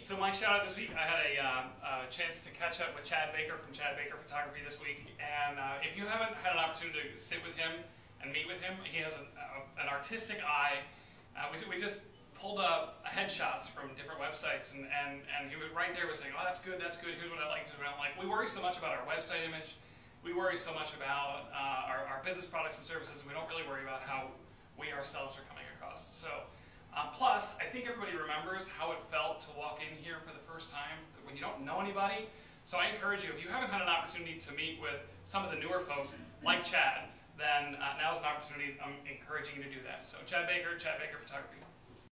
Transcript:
So my shout out this week, I had a, um, a chance to catch up with Chad Baker from Chad Baker Photography this week, and uh, if you haven't had an opportunity to sit with him and meet with him, he has an, uh, an artistic eye. Uh, we, we just pulled up headshots from different websites, and, and, and he was right there was saying, oh, that's good, that's good, here's what I like, here's what I don't like. We worry so much about our website image, we worry so much about uh, our, our business products and services, and we don't really worry about how we ourselves are coming across. So, uh, plus, I think everybody remembers how it felt first time when you don't know anybody. So I encourage you, if you haven't had an opportunity to meet with some of the newer folks like Chad, then uh, now's an opportunity. I'm encouraging you to do that. So Chad Baker, Chad Baker Photography.